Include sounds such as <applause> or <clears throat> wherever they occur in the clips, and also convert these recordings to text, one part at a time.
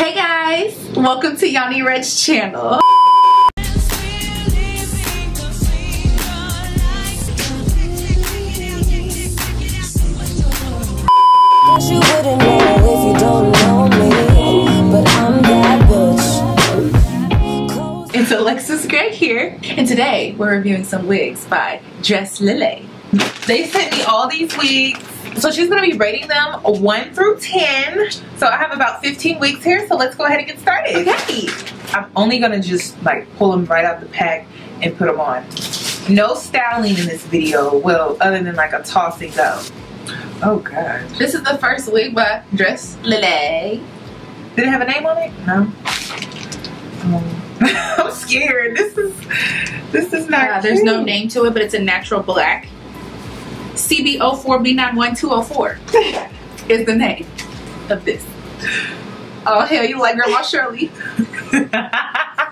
Hey guys, welcome to Yanie Redd's channel. Guess you wouldn't know if you don't know me, but I'm that bitch. Close It's Alexis Gray here, and today we're reviewing some wigs by Dresslily. They sent me all these wigs. So she's gonna be rating them 1 through 10. So I have about 15 wigs here, so let's go ahead and get started. Okay. I'm only gonna just like pull them right out the pack and put them on. No styling in this video, well, other than like a toss and go. Oh god. This is the first wig by Dresslily. Did it have a name on it? No. Um, <laughs> I'm scared. This is this is not Uh, there's no name to it, but it's a natural black. CB04B91204 is the name of this. Oh hell, you like Grandma Shirley? <laughs>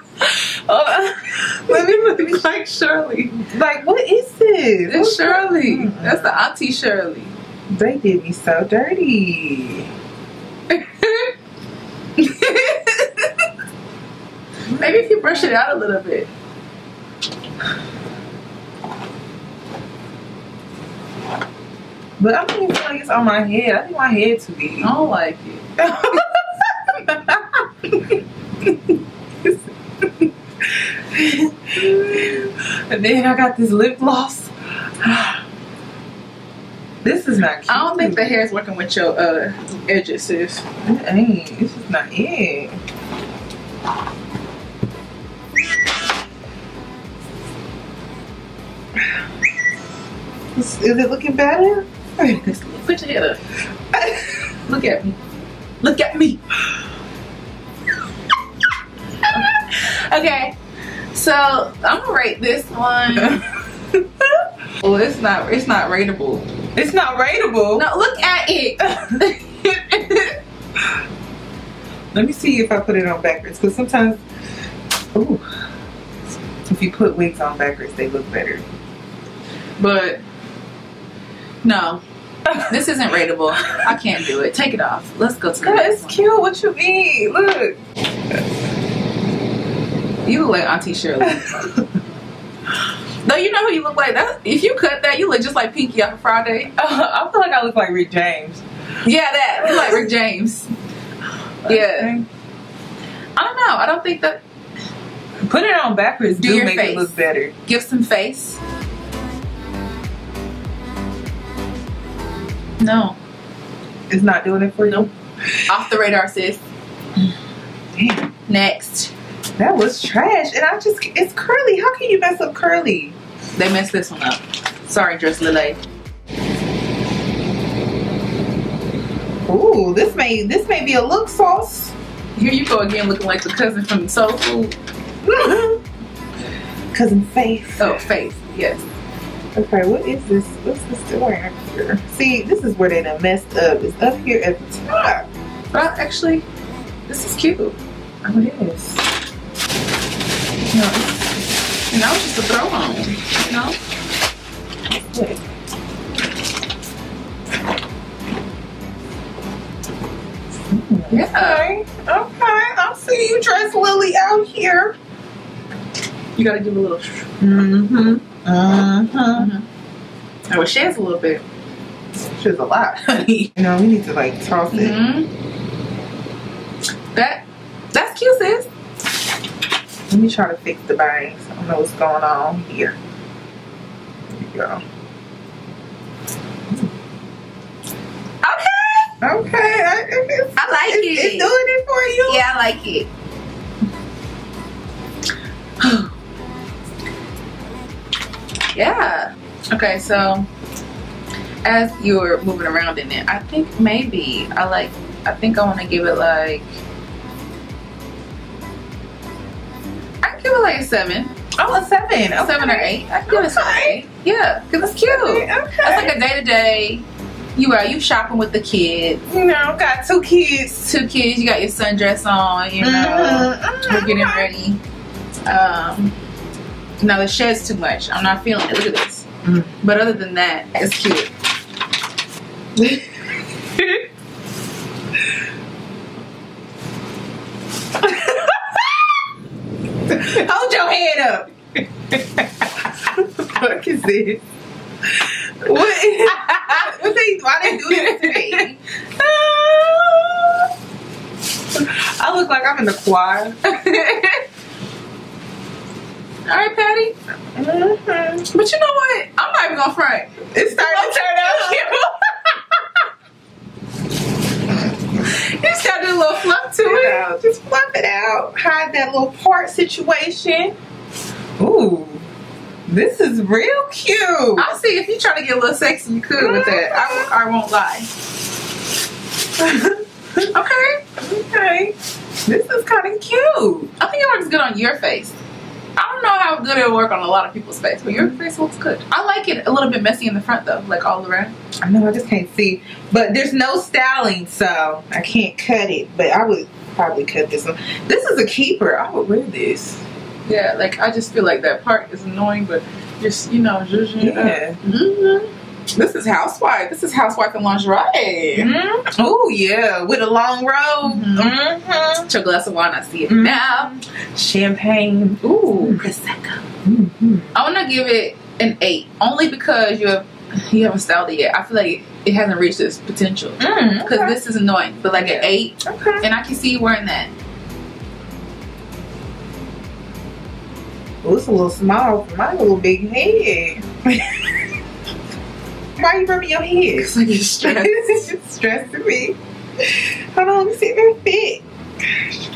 oh, <laughs> let me look like Shirley. Like, what is this? It's Shirley. That's the Auntie Shirley. They did me so dirty. <laughs> Maybe if you brush it out a little bit. <sighs> But I don't even feel like it's on my head. I think my head too big. I don't like it. <laughs> and then I got this lip gloss. <sighs> this is not cute. I don't think the hair is working with your uh, edges, sis. It ain't. This is not it. Is, is it looking better? Put your head up. Look at me. Look at me. <laughs> okay, so I'm gonna rate this one. <laughs> well, it's not. It's not rateable. it's not rateable. No, look at it. <laughs> Let me see if I put it on backwards because sometimes, ooh, if you put wigs on backwards, they look better. but no, <laughs> this isn't rateable. I can't do it. Take it off. Let's go to the next it's cute. What you mean? Look. You look like Auntie Shirley. <laughs> no, you know who you look like. That if you cut that, you look just like Pinky on Friday. <laughs> I feel like I look like Rick James. Yeah, that. You like Rick James. Yeah. I don't know. I don't think that. Put it on backwards. Do Do, make face. it look better. Give some face. No. It's not doing it for you. Nope. Off the radar, sis. Damn, Next. that was trash. And I just, it's curly. How can you mess up curly? They messed this one up. Sorry, Dresslily. Ooh, this may, this may be a look sauce. Here you go again, looking like the cousin from Soul Food. <laughs> Cousin Faith. Oh, Faith, Yes. Okay, what is this? What's this doing up here? See, this is where they done messed up. It's up here at the top. But actually, this is cute. Oh, it is. No, you know, just a throw on. You know. Look. Yeah. Okay, okay. I see you Dresslily out here. You gotta give a little. Mm-hmm. Mm-hmm. Oh, it sheds a little bit. She's a lot, honey. <laughs> You know, we need to like toss it. Mm-hmm. That that's cute, sis. Let me try to fix the bangs. I don't know what's going on here. There you go. Okay. Okay. I, I like it's, it. It's doing it for you. Yeah, I like it. <sighs> <sighs> yeah. Okay, so as you're moving around in it, I think maybe I like. I think I want to give it like. I can give it like a seven, Oh, a seven. Okay. seven or eight. I can give it seven Okay. eight. Yeah, because it's cute. Okay. That's like a day to day. You are you shopping with the kids, You know, got two kids. two kids. You got your sundress on. You know, Mhm. we're getting ready. Um, now the shed's too much. I'm not feeling it. Look at this. Mm. But other than that, it's cute. <laughs> Hold your head up. what <laughs> the fuck is this? What? Is, <laughs> what they, why they do this to me? I look like I'm in the choir. All right, Patty. Mhm. But you know what? I'm not even gonna front. It's starting to turn out cute. You just <laughs> gotta a little fluff to You it. know, just fluff it out. Hide that little part situation. Ooh, this is real cute. I'll see if you try to get a little sexy, you could with that. I, I won't lie. <laughs> Okay. okay, this is kind of cute. I think it works good on your face. I don't know how good it'll work on a lot of people's face, but your face looks good. I like it a little bit messy in the front though, like all around. I know I just can't see, but there's no styling, so I can't cut it. But I would probably cut this one. This is a keeper. I would wear this. Yeah, like I just feel like that part is annoying, but just you know, just Yeah. Mhm. This is housewife. This is housewife in lingerie. Mm. Oh yeah, with a long robe. Mhm. Mhm. Get your glass of wine. I see it Mhm. now. Champagne. Ooh, prosecco. Mhm. I want to give it an eight, only because you have you haven't styled it yet. I feel like it hasn't reached its potential Mm, because okay. this is annoying. But like an eight, Okay. and I can see you wearing that. Well, it's a little small for my little big head. <laughs> Why are you rubbing your head? It's like you're stressed. <laughs> it's just stressing me. Hold on, let me see if it fit. Gosh.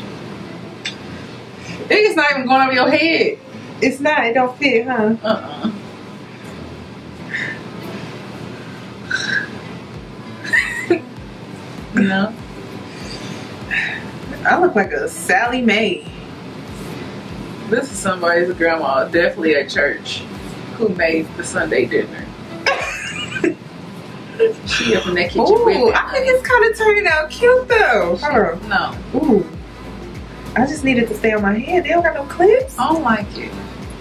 It's not even going over your head. It's not, it don't fit, huh? Uh-uh. <laughs> no. I look like a Sally Mae. This is somebody's grandma, definitely at church, who made the Sunday dinner. She up in that kitchen Ooh, I think it's kind of turning out cute though. No. Ooh. I just needed to stay on my head. They don't got no clips. I don't like it.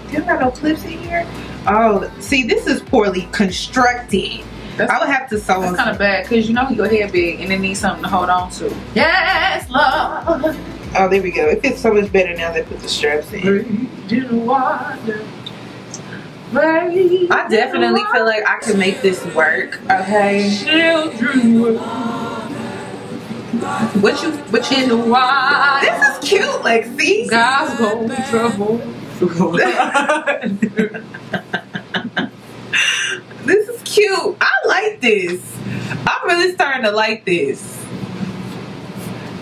They don't got no clips in here. Oh, see, this is poorly constructed. That's, I would have to sew that's kind of bad because you know your head big and it needs something to hold on to. Yes, love. Oh, there we go. It fits so much better now they put the straps in. Water. I definitely feel like I can make this work. Okay. Children What you what you water. This is cute, Lexi. God's going trouble. <laughs> This is cute. I like this. I'm really starting to like this.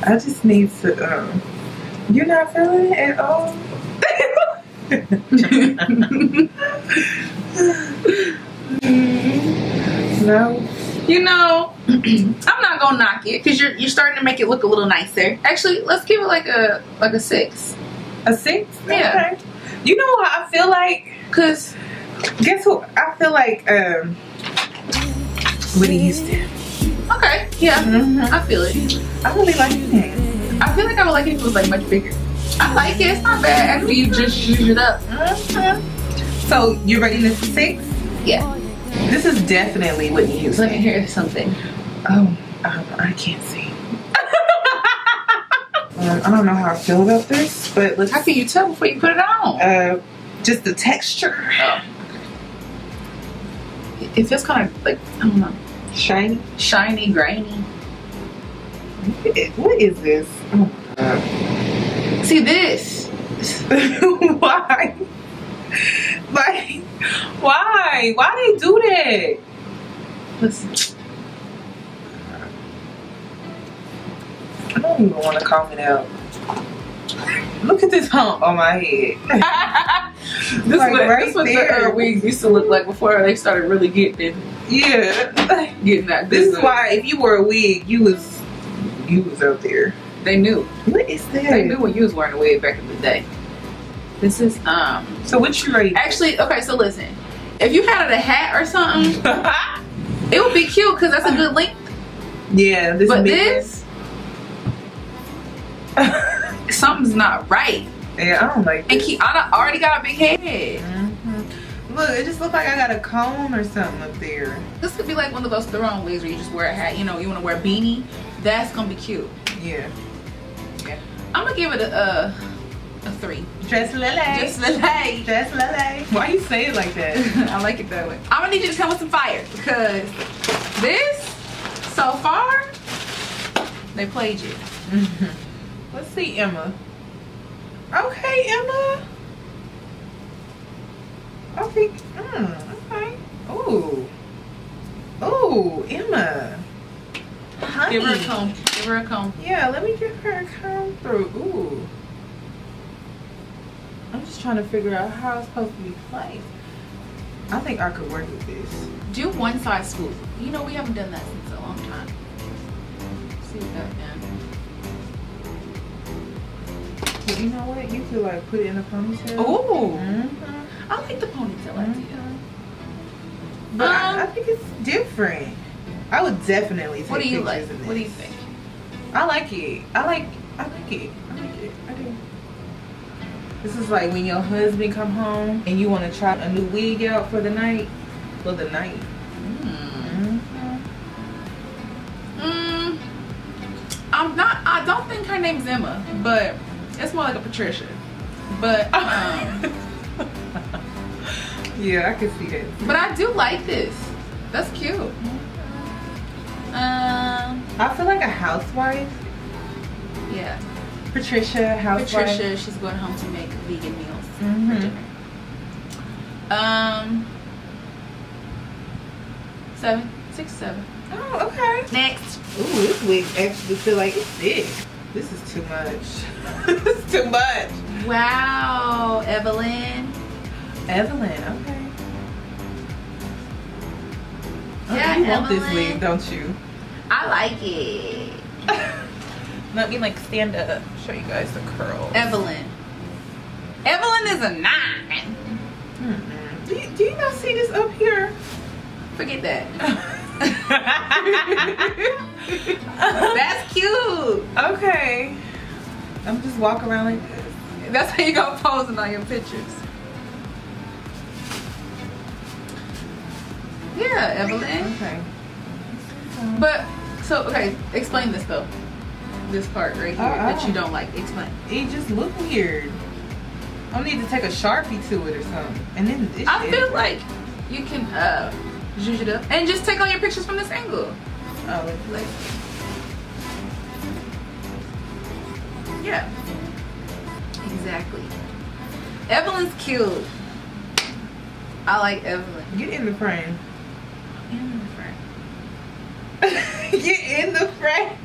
I just need to um you're not feeling it at all? <laughs> <laughs> no. You know, <clears throat> I'm not gonna knock it because you're you're starting to make it look a little nicer. Actually, let's give it like a like a six. A six? Yeah. Okay. You know what I feel like? Cause Guess who? I feel like um Whitney Houston. okay, yeah, Mhm. I feel it. I really like it. I feel like I would like it if it was like much bigger. I like it. It's not bad after you just use it up. Mhm. So you rating this a six? Yeah. This is definitely Whitney Houston. Let me hear something. Oh, um, I can't see. <laughs> um, I don't know how I feel about this, but let's. How can you tell before you put it on? Uh, just the texture, oh. It- feels kind of like I don't know, shiny. shiny, grainy. What is- What is this? Oh my See this? <laughs> Why? Like, why? Why they do that? Listen. I don't even want to comb it out. Look at this hump on my head. <laughs> this Like, what right this what the uh, wigs used to look like before they started really getting Yeah. <laughs> getting that. This is why if you wore a wig, you was you was out there. They knew. What is that? They knew when you was wearing a wig back in the day. This is um So what you rate? actually okay. So listen, if you had a hat or something, <laughs> it would be cute because that's a good length. yeah, this But big this, <laughs> something's not right. yeah, I don't like And this. Ke- I already got a big head. Mhm. Look, it just look like I got a comb or something up there. This could be like one of those throwing wigs where you just wear a hat. You know, you want to wear a beanie. That's gonna be cute. Yeah. I'm gonna give it a. Uh, a three. Dress Lele. Just Lele. Dress Lele. Why you say it like that? <laughs> I like it that way. I'm gonna need you to come with some fire because this, so far, they played you. <laughs> Let's see, Emma. Okay, Emma. Okay. Mm, okay. Ooh. Ooh, Emma. Honey. Give her a comb. Give her a comb. Yeah, let me give her a comb through. Ooh. I'm just trying to figure out how it's supposed to be placed. I think I could work with this. Do one side swoop. You know we haven't done that since a long time. See what that can. But you know what? You could like put it in a ponytail. Ooh. Mhm. I like the ponytail idea. Mhm. But I, I Um, think it's different. I would definitely take What do you like? What do you think? I like it. I like. I like it. I like it. I do. This is like when your husband come home and you want to try a new wig out for the night. For the night. Mm. Mhm. Mm, I'm not. I don't think her name's Emma, but it's more like a Patricia. But <laughs> um, yeah, I can see it. but I do like this. That's cute. Um, I feel like a housewife. yeah. Patricia, housewife. Patricia, she's going home to make vegan meals for Mhm. dinner. Um, seven, six, seven. Oh, okay. Next. Ooh, this wig actually feel like it's thick. This is too much. <laughs> this is too much. Wow, Evelyn. Evelyn, okay. Yeah, you want this wig, don't you? I like it. <laughs> Let me like stand up, show you guys the curls. Evelyn. Evelyn is a nine. Mm-mm. Do, you, do you not see this up here? Forget that. <laughs> <laughs> That's cute. okay. I'm just walk around like this. That's how you go posing on your pictures. Yeah, Evelyn. Okay. But so okay, explain this though. This part right here Uh-uh. that you don't like. Explain. it just look weird. I need to take a sharpie to it or something, and then this I feel like you can uh zhuzh it up and just take all your pictures from this angle. Oh, Like Yeah. Exactly. Evelyn's cute. I like Evelyn. get in the frame. In the front. <laughs> get in the frame.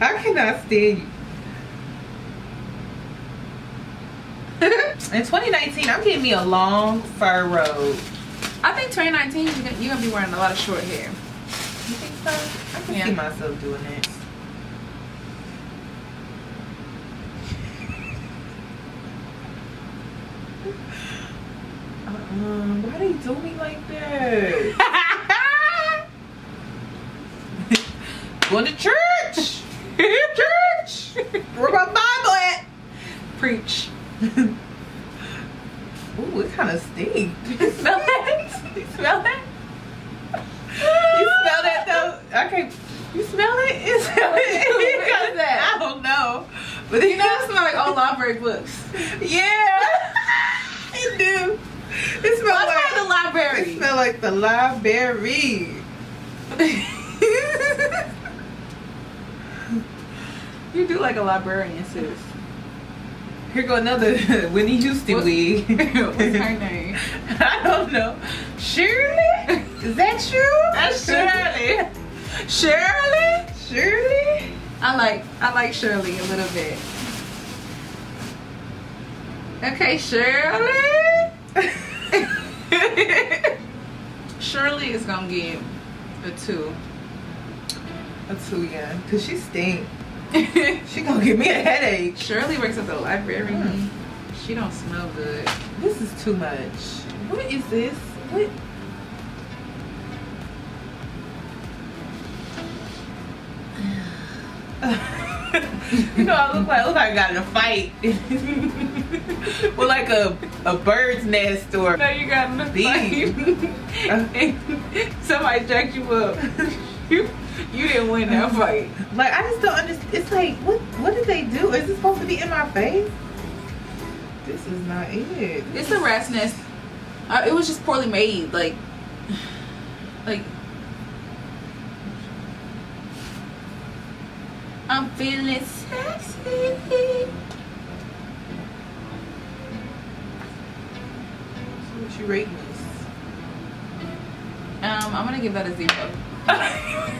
I cannot stand you. In 2019, I'm getting me a long fur robe. I think 2019 you're gonna, you're gonna be wearing a lot of short hair. You think so? I can Yeah. see myself doing that. Uh-uh. Why they do me like that? Going to church. <laughs> church. Where my Bible at? Preach. <laughs> Ooh, it kind of stinks. <laughs> You smell that? You smell that? You smell that though? Okay. You smell it? It smell What is that? I don't know. But You know, it smells like old library books. Yeah. it do. It smells like the library. It smell like the library. <laughs> you do like a librarian, sis. Here go another <laughs> Whitney Houston What's- <laughs> wig. What's her name? I don't know. Shirley? Is that true? That's Shirley. Shirley? Shirley? I like I like Shirley a little bit. Okay, Shirley. Shirley is gonna get a two. A two, yeah. Cause she stink. <laughs> She gonna give me a headache. Shirley works at the library. Mm. She don't smell good. This is too much. What is this? What? <sighs> <laughs> you know, I look like I look like I got in a fight <laughs> with like a a bird's nest or No, you got in the Bee. fight. <laughs> Somebody jacked you up. You you didn't win that fight. like I just don't understand. It's like what what did they do? Is this supposed to be in my face. This is not it. It's a rat's nest. Uh, it was just poorly made. Like, <sighs> like. I'm feeling sexy. So what you rating this? Um, I'm gonna give that a zero. <laughs>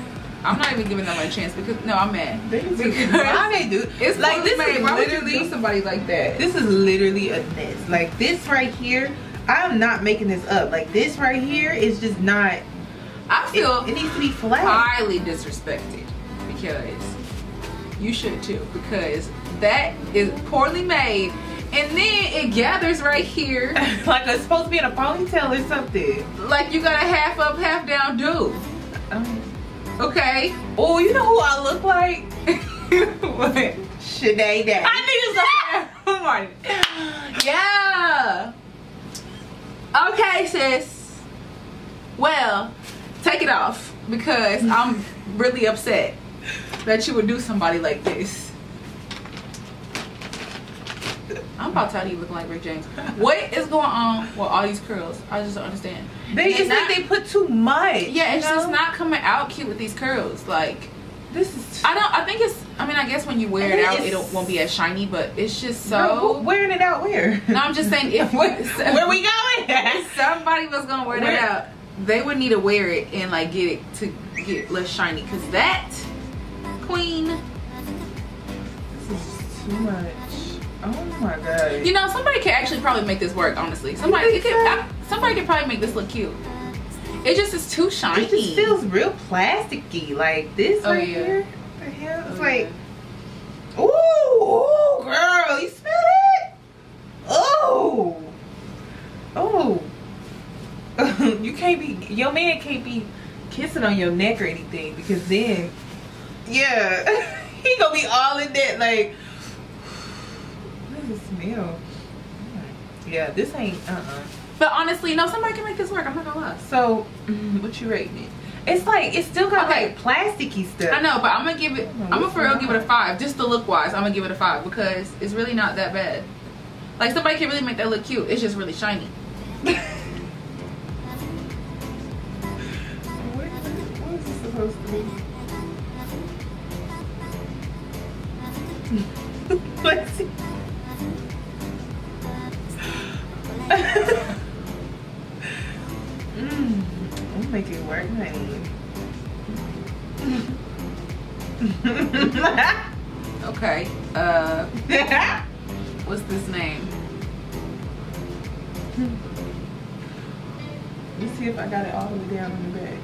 I'm not even giving them a chance because no, I'm mad. They Why they do? <laughs> It's like this made. is Why literally do somebody like that? This is literally a nest. Like this right here, I'm not making this up. Like this right here is just not. I It, feel it needs to be flat. highly disrespected because you should too because that is poorly made. And then it gathers right here. <laughs> Like it's supposed to be in a ponytail or something. like you got a half up half down dude Um, okay? Oh, you know who I look like? <laughs> what Sinead Day. I need to <laughs> oh my. Yeah. Okay sis. Well take it off because I'm really upset that you would do somebody like this I'm about to tell you looking like Rick James. What is going on with all these curls? I just don't understand. They, It's it's not- like they put too much. Yeah, it's know? just not coming out cute with these curls. Like This is. I don't. I think it's. I mean, I guess when you wear it It out, it won't be as shiny. But it's just so. who- wearing it out where? No, I'm just saying if <laughs> <laughs> where we going? if somebody was gonna wear Where- that out, they would need to wear it and like get it to get less shiny. Cause that queen, This is too much. Oh my god. you know, somebody could actually probably make this work. Honestly, somebody could. I, somebody could probably make this look cute. It just is too shiny. It just feels real plasticky. Like this Oh, right yeah. here. The hell? It's Oh, like, ooh, ooh, girl, you smell it? Oh, oh. <laughs> you can't be. Your man can't be kissing on your neck or anything because then, yeah, <laughs> he gonna be all in that. Like, what does it smell? Yeah, this ain't. Uh. uh But honestly, no, somebody can make this work. I'm not gonna lie. So, <laughs> what you rating it? It's like it's still got Okay. like plasticky stuff. I know, but I'm gonna give it. I'm gonna for real give it a five, just the look wise. I'm gonna give it a five because it's really not that bad. Like somebody can really make that look cute. It's just really shiny. <laughs> What is this supposed to be? Let's see. mm, we'll make it work, honey. Okay. Uh, what's this name? Let's see if I got it all the way down in the back.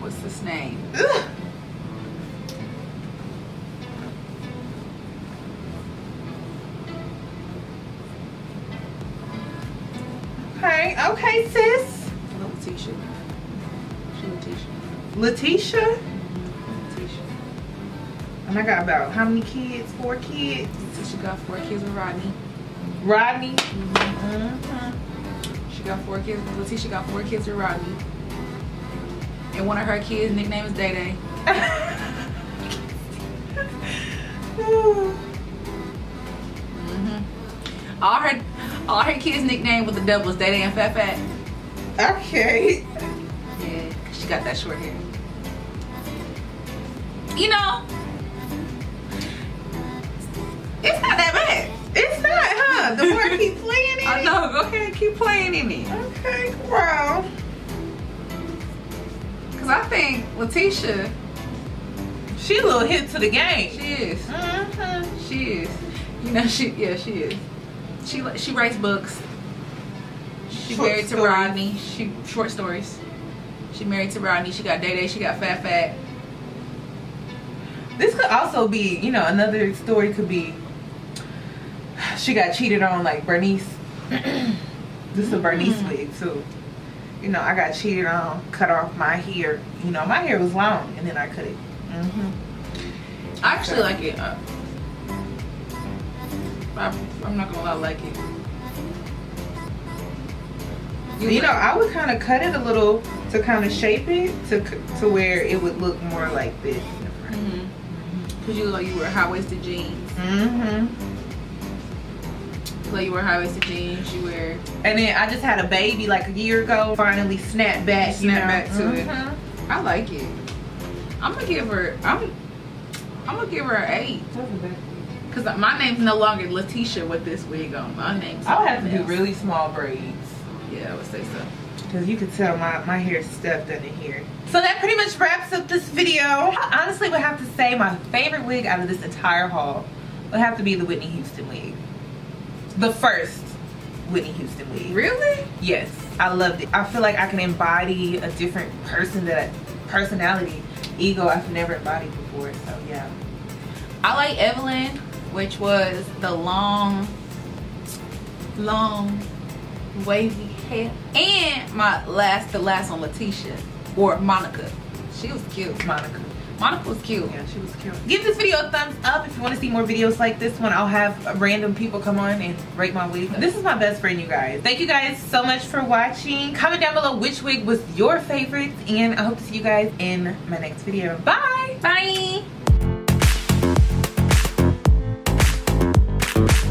What's this name? Okay, okay, sis. Letitia. She Letitia. Letitia. Letitia. And I got about how many kids? Four kids. Letitia got four kids with Rodney. Rodney. Mhm. She got four kids. Letitia got four kids with Rodney. And one of her kids' nickname is Day Day. <laughs> Mm-hmm. All her, all her kids' nickname with the doubles, Day Day and Fat Fat. okay. Yeah, she got that short hair. You know, it's not that bad. It's not, huh? The more I <laughs> keep playing in it. I know. Go ahead, keep playing in it. Okay, wow. Cause I think Letitia, She a little hit to the game. she is, Mm-hmm. she is. You know, she yeah, she is. She she writes books. She Short married to. Rodney. She short stories. She married to Rodney. She got Day Day. She got Fat Fat. This could also be, you know, another story could be she got cheated on like Bernice. <clears throat> this is a Bernice Mm. wig too. You know, I got cheated on, cut off my hair. You know, my hair was long and then I cut it. hmm I actually like it. I, I'm not gonna lie, like it. You know, I would kind of cut it a little to kind of shape it to to where it would look more like this. in the. Mhm. Cause you look like you wear high waisted jeans. Mm-hmm. Like you wear high waisted jeans. You wear And then I just had a baby like a year ago. Finally snapped back. Snap you know? back to it. Mhm. I like it. I'm gonna give her. I'm. I'm gonna give her an eight. Cause my name's no longer Letitia with this wig on. My name's. I'll have to something do really small braids. Yeah, I would say so. Because you can tell my, my hair is stuffed under here. So that pretty much wraps up this video. I honestly would have to say my favorite wig out of this entire haul would have to be the Whitney Houston wig. The first Whitney Houston wig. Really? Yes, I loved it. I feel like I can embody a different person that personality, ego I've never embodied before. So yeah. I like Evelyn, which was the long, long, wavy hair, and my last, the last one, Letitia or Monica. She was cute. Monica. Monica was cute. Yeah, she was cute. Give this video a thumbs up if you want to see more videos like this one. I'll have random people come on and rate my wig. This is my best friend, you guys. Thank you guys so much for watching. Comment down below which wig was your favorite. And I hope to see you guys in my next video. Bye. Bye! Bye.